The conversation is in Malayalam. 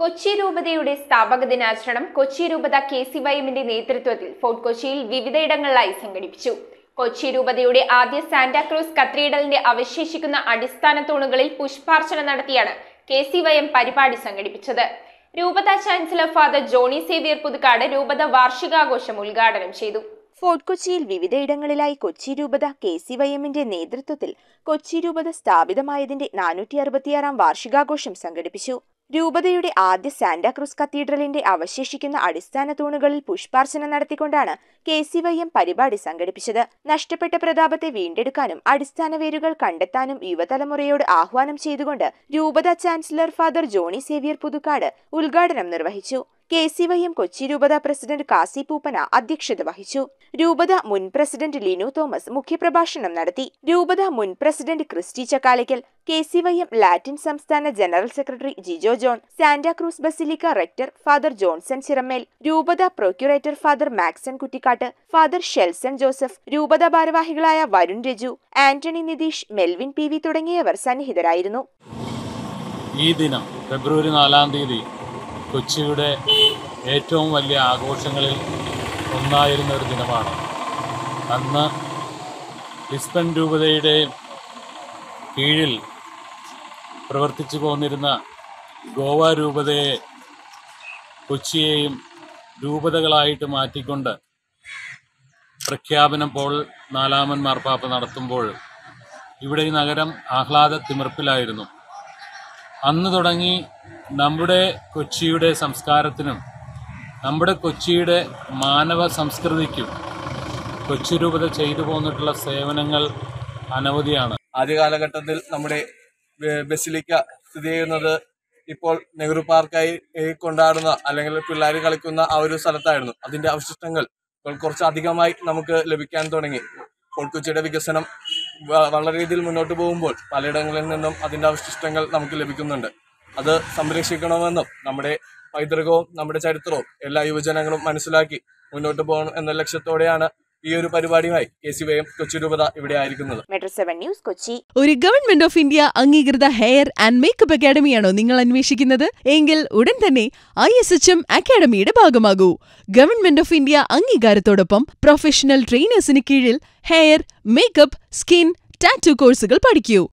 കൊച്ചി രൂപതയുടെ സ്ഥാപക ദിനാചരണം കൊച്ചി രൂപത കെ സി വൈഎമ്മിന്റെ നേതൃത്വത്തിൽ ഫോർട്ട് കൊച്ചിയിൽ വിവിധയിടങ്ങളിലായി സംഘടിപ്പിച്ചു. കൊച്ചി രൂപതയുടെ ആദ്യ സാന്റാക്രൂസ് കത്തീഡ്രലിന്റെ അവശേഷിക്കുന്ന അടിസ്ഥാന തൂണുകളിൽ പുഷ്പാർച്ചന നടത്തിയാണ് കെ സി വൈ എം പരിപാടി സംഘടിപ്പിച്ചത്. രൂപത chancellor father Johnny Xavier Puthukkad രൂപത വാർഷികാഘോഷം ഉദ്ഘാടനം ചെയ്തു. ഫോർട്ട് കൊച്ചിയിൽ വിവിധയിടങ്ങളിലായി കൊച്ചി രൂപത കെ സി വൈ എമ്മിന്റെ നേതൃത്വത്തിൽ കൊച്ചി രൂപത സ്ഥാപിതമായതിന്റെ നാനൂറ്റി അറുപത്തിയാറാം വാർഷികാഘോഷം സംഘടിപ്പിച്ചു. രൂപതയുടെ ആദ്യ സാന്റാക്രൂസ് കത്തീഡ്രലിന്റെ അവശേഷിക്കുന്ന അടിസ്ഥാന തൂണുകളിൽ പുഷ്പാർച്ചന നടത്തിക്കൊണ്ടാണ് കെ സി വൈ എം പരിപാടി സംഘടിപ്പിച്ചത്. നഷ്ടപ്പെട്ട പ്രതാപത്തെ വീണ്ടെടുക്കാനും അടിസ്ഥാന വേരുകൾ കണ്ടെത്താനും യുവതലമുറയോട് ആഹ്വാനം ചെയ്തുകൊണ്ട് രൂപത chancellor father Johnny Xavier Puthukkad ഉദ്ഘാടനം നിർവഹിച്ചു. K C Y M Kochi രൂപത പ്രസിഡന്റ് കാസി പൂപ്പന അധ്യക്ഷത വഹിച്ചു. രൂപത മുൻ പ്രസിഡന്റ് ലിനു തോമസ് മുഖ്യപ്രഭാഷണം നടത്തി. രൂപത മുൻ president Christy Chakkalakkal K C Y M Latin സംസ്ഥാന general secretary Jijo John Santa Cruz basilica rector father Johnson Chiramel രൂപത procurator father Maxson Kuttikkad father Shelson Joseph രൂപത ഭാരവാഹികളായ Varun Raju Antony Nitish Melvin P V തുടങ്ങിയവർ സന്നിഹിതരായിരുന്നു. ഈ ദിനം ഫെബ്രുവരി നാലാം തീയതി കൊച്ചിയുടെ ഏറ്റവും വലിയ ആഘോഷങ്ങളിൽ ഒന്നായിരുന്ന ഒരു ദിനമാണ്. അന്ന് ലിസ്ബൺ രൂപതയുടെ കീഴിൽ പ്രവർത്തിച്ചു പോന്നിരുന്ന ഗോവ രൂപതയെ കൊച്ചിയെയും രൂപതകളായിട്ട് മാറ്റിക്കൊണ്ട് പ്രഖ്യാപനം പോൾ നാലാമൻ മാർപ്പാപ്പ നടത്തുമ്പോൾ ഇവിടെ ഈ നഗരം ആഹ്ലാദ തിമിർപ്പിലായിരുന്നു അന്ന് തുടങ്ങി നമ്മുടെ കൊച്ചിയുടെ സംസ്കാരത്തിനും നമ്മുടെ കൊച്ചിയുടെ മാനവ സംസ്കൃതിക്കും കൊച്ചി രൂപത ചെയ്തു പോന്നിട്ടുള്ള സേവനങ്ങൾ അനവധിയാണ്. ആദ്യ കാലഘട്ടത്തിൽ നമ്മുടെ ബസിലിക്ക സ്ഥിതി ചെയ്യുന്നത് ഇപ്പോൾ നെഹ്റു പാർക്കായി കൊണ്ടാടുന്ന അല്ലെങ്കിൽ പിള്ളേർ കളിക്കുന്ന ആ ഒരു സ്ഥലത്തായിരുന്നു. അതിന്റെ അവശിഷ്ടങ്ങൾ ഇപ്പോൾ കുറച്ച് അധികമായി നമുക്ക് ലഭിക്കാൻ തുടങ്ങി. ഫോർട്ട് കൊച്ചിയുടെ വികസനം വളരെ രീതിയിൽ മുന്നോട്ട് പോകുമ്പോൾ പലയിടങ്ങളിൽ നിന്നും അതിന്റെ അവശിഷ്ടങ്ങൾ നമുക്ക് ലഭിക്കുന്നുണ്ട്. അത് സംരക്ഷിക്കണമെന്നും നമ്മുടെ പൈതൃകവും നമ്മുടെ ചരിത്രവും എല്ലാ യുവജനങ്ങളും മനസ്സിലാക്കി മുന്നോട്ട് പോകണം എന്ന ലക്ഷ്യത്തോടെയാണ് ഈ ഒരു പരിപാടിയുമായി കെ സി വൈ കൊച്ചി രൂപത ഇവിടെ ആയിരിക്കുന്നത്. Metro seven news Kochi. ഒരു ഗവൺമെന്റ് ഓഫ് ഇന്ത്യ അംഗീകൃത ഹെയർ ആൻഡ് മേക്കപ്പ് അക്കാഡമിയാണോ നിങ്ങൾ അന്വേഷിക്കുന്നത്? എങ്കിൽ ഉടൻ തന്നെ ഐ എസ് എച്ച് എം അക്കാഡമിയുടെ ഭാഗമാകൂ. ഗവൺമെന്റ് ഓഫ് ഇന്ത്യ അംഗീകാരത്തോടൊപ്പം പ്രൊഫഷണൽ ട്രെയിനേഴ്സിന് കീഴിൽ ഹെയർ മേക്കപ്പ് സ്കിൻ ടാറ്റു കോഴ്സുകൾ പഠിക്കൂ.